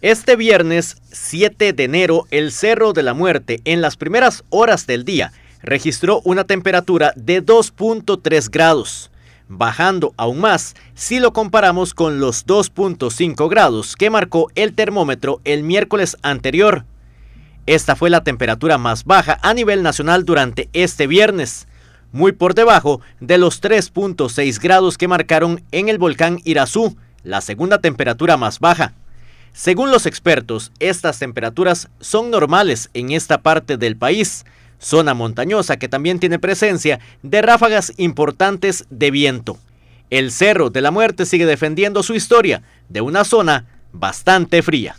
Este viernes 7 de enero, el Cerro de la Muerte, en las primeras horas del día, registró una temperatura de 2.3 grados, bajando aún más si lo comparamos con los 2.5 grados que marcó el termómetro el miércoles anterior. Esta fue la temperatura más baja a nivel nacional durante este viernes, muy por debajo de los 3.6 grados que marcaron en el volcán Irazú, la segunda temperatura más baja. Según los expertos, estas temperaturas son normales en esta parte del país, zona montañosa que también tiene presencia de ráfagas importantes de viento. El Cerro de la Muerte sigue defendiendo su historia de una zona bastante fría.